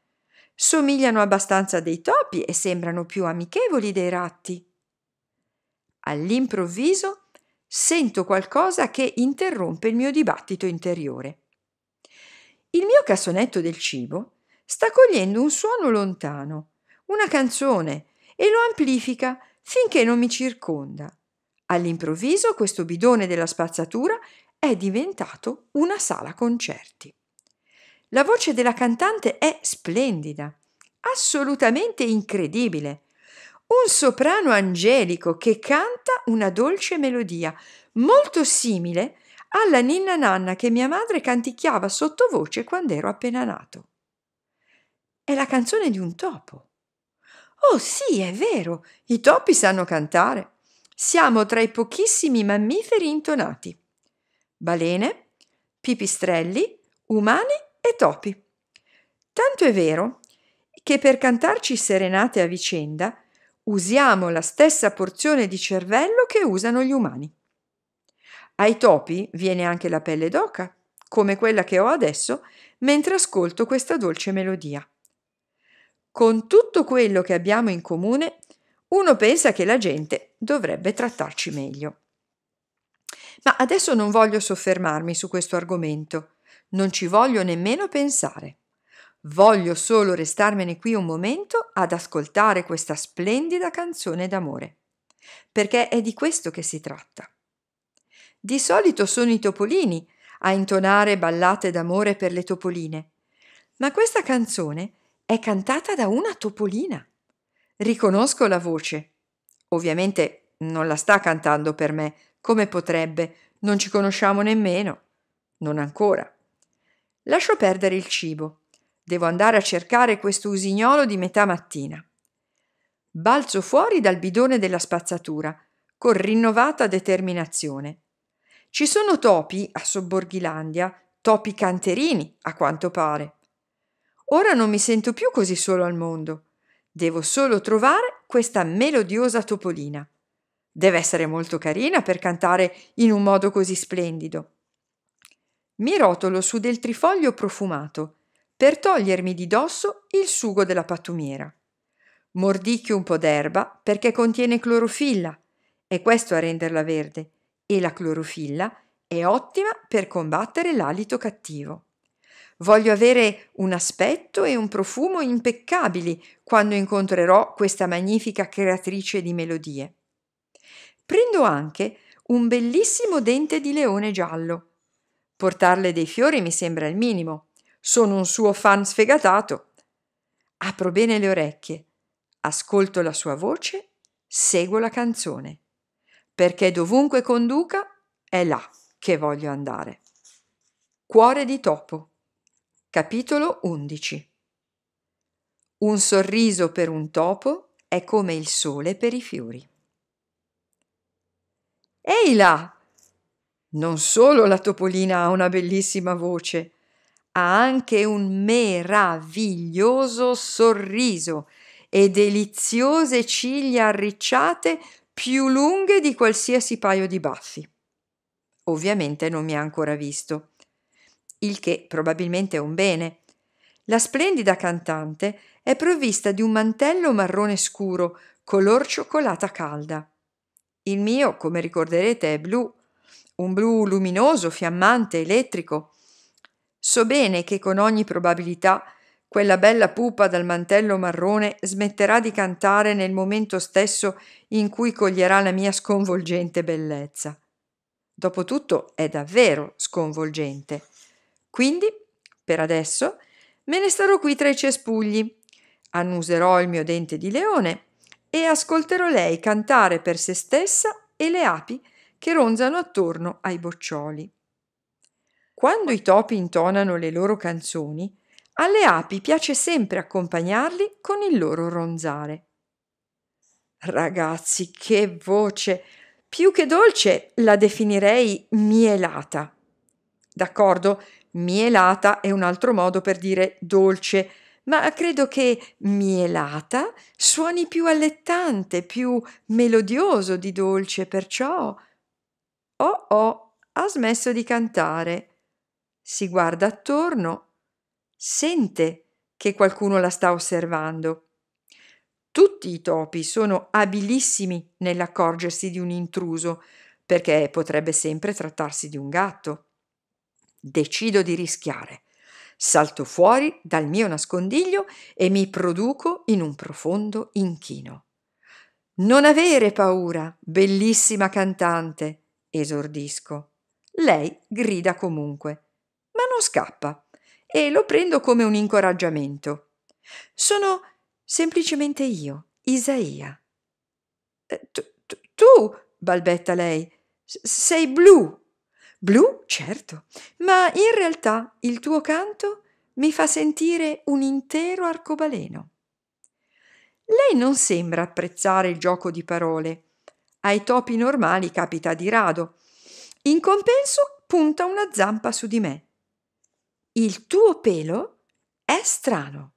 Speaker 1: Somigliano abbastanza dei topi e sembrano più amichevoli dei ratti. All'improvviso sento qualcosa che interrompe il mio dibattito interiore. Il mio cassonetto del cibo sta cogliendo un suono lontano, una canzone, e lo amplifica finché non mi circonda. All'improvviso questo bidone della spazzatura è diventato una sala concerti. La voce della cantante è splendida, assolutamente incredibile. Un soprano angelico che canta una dolce melodia, molto simile alla ninna nanna che mia madre canticchiava sottovoce quando ero appena nato. È la canzone di un topo. Oh sì, è vero, i topi sanno cantare. Siamo tra i pochissimi mammiferi intonati. Balene, pipistrelli, umani e topi. Tanto è vero che per cantarci serenate a vicenda usiamo la stessa porzione di cervello che usano gli umani. Ai topi viene anche la pelle d'oca, come quella che ho adesso mentre ascolto questa dolce melodia. Con tutto quello che abbiamo in comune, uno pensa che la gente dovrebbe trattarci meglio. Ma adesso non voglio soffermarmi su questo argomento, non ci voglio nemmeno pensare. Voglio solo restarmene qui un momento ad ascoltare questa splendida canzone d'amore, perché è di questo che si tratta. Di solito sono i topolini a intonare ballate d'amore per le topoline, ma questa canzone è cantata da una topolina. Riconosco la voce. Ovviamente non la sta cantando per me, come potrebbe, non ci conosciamo nemmeno. Non ancora. Lascio perdere il cibo. Devo andare a cercare questo usignolo di metà mattina. Balzo fuori dal bidone della spazzatura, con rinnovata determinazione. Ci sono topi a Sobborghilandia, topi canterini, a quanto pare. Ora non mi sento più così solo al mondo. Devo solo trovare questa melodiosa topolina. Deve essere molto carina per cantare in un modo così splendido. Mi rotolo su del trifoglio profumato per togliermi di dosso il sugo della pattumiera. Mordicchio un po' d'erba perché contiene clorofilla, è questo a renderla verde, e la clorofilla è ottima per combattere l'alito cattivo. Voglio avere un aspetto e un profumo impeccabili quando incontrerò questa magnifica creatrice di melodie. Prendo anche un bellissimo dente di leone giallo. Portarle dei fiori mi sembra il minimo. Sono un suo fan sfegatato. Apro bene le orecchie, ascolto la sua voce, seguo la canzone. Perché dovunque conduca, è là che voglio andare. Cuore di topo Capitolo 11 Un sorriso per un topo è come il sole per i fiori. Ehi là! Non solo la topolina ha una bellissima voce, ha anche un meraviglioso sorriso e deliziose ciglia arricciate più lunghe di qualsiasi paio di baffi. Ovviamente non mi ha ancora visto il che probabilmente è un bene. La splendida cantante è provvista di un mantello marrone scuro, color cioccolata calda. Il mio, come ricorderete, è blu, un blu luminoso, fiammante, elettrico. So bene che con ogni probabilità quella bella pupa dal mantello marrone smetterà di cantare nel momento stesso in cui coglierà la mia sconvolgente bellezza. Dopotutto è davvero sconvolgente. Quindi, per adesso, me ne starò qui tra i cespugli, annuserò il mio dente di leone e ascolterò lei cantare per se stessa e le api che ronzano attorno ai boccioli. Quando i topi intonano le loro canzoni, alle api piace sempre accompagnarli con il loro ronzare. Ragazzi, che voce! Più che dolce la definirei mielata. D'accordo, Mielata è un altro modo per dire dolce, ma credo che mielata suoni più allettante, più melodioso di dolce, perciò... Oh oh, ha smesso di cantare. Si guarda attorno, sente che qualcuno la sta osservando. Tutti i topi sono abilissimi nell'accorgersi di un intruso, perché potrebbe sempre trattarsi di un gatto. Decido di rischiare. Salto fuori dal mio nascondiglio e mi produco in un profondo inchino. Non avere paura, bellissima cantante, esordisco. Lei grida comunque, ma non scappa e lo prendo come un incoraggiamento. Sono semplicemente io, Isaia. Eh, tu, tu, balbetta lei, sei blu. Blu, certo, ma in realtà il tuo canto mi fa sentire un intero arcobaleno. Lei non sembra apprezzare il gioco di parole. Ai topi normali capita di rado. In compenso punta una zampa su di me. Il tuo pelo è strano.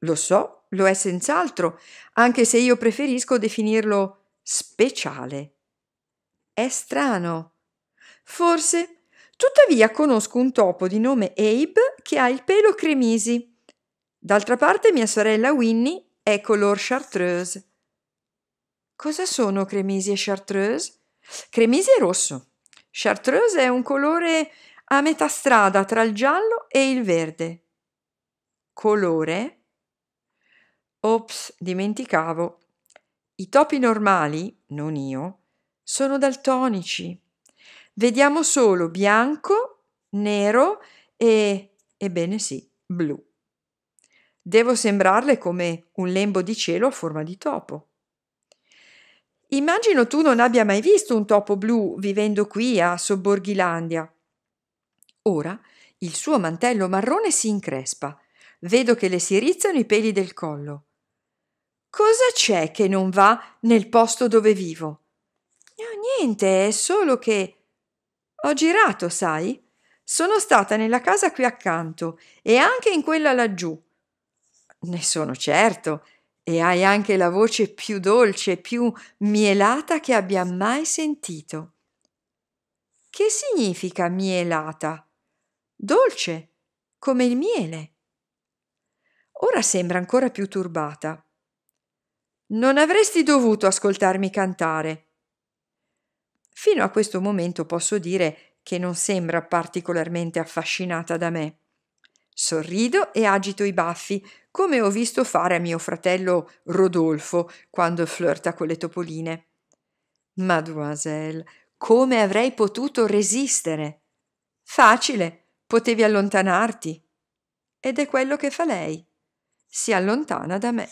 Speaker 1: Lo so, lo è senz'altro, anche se io preferisco definirlo speciale. È strano Forse. Tuttavia conosco un topo di nome Abe che ha il pelo cremisi. D'altra parte mia sorella Winnie è color chartreuse. Cosa sono cremisi e chartreuse? Cremisi è rosso. Chartreuse è un colore a metà strada tra il giallo e il verde. Colore? Ops, dimenticavo. I topi normali, non io, sono daltonici. Vediamo solo bianco, nero e, ebbene sì, blu. Devo sembrarle come un lembo di cielo a forma di topo. Immagino tu non abbia mai visto un topo blu vivendo qui a Sobborghilandia. Ora il suo mantello marrone si increspa. Vedo che le si rizzano i peli del collo. Cosa c'è che non va nel posto dove vivo? No, niente, è solo che. Ho girato, sai? Sono stata nella casa qui accanto e anche in quella laggiù. Ne sono certo, e hai anche la voce più dolce, più mielata che abbia mai sentito. Che significa mielata? Dolce, come il miele. Ora sembra ancora più turbata. Non avresti dovuto ascoltarmi cantare. Fino a questo momento posso dire che non sembra particolarmente affascinata da me. Sorrido e agito i baffi, come ho visto fare a mio fratello Rodolfo quando flirta con le topoline. Mademoiselle, come avrei potuto resistere? Facile, potevi allontanarti. Ed è quello che fa lei. Si allontana da me.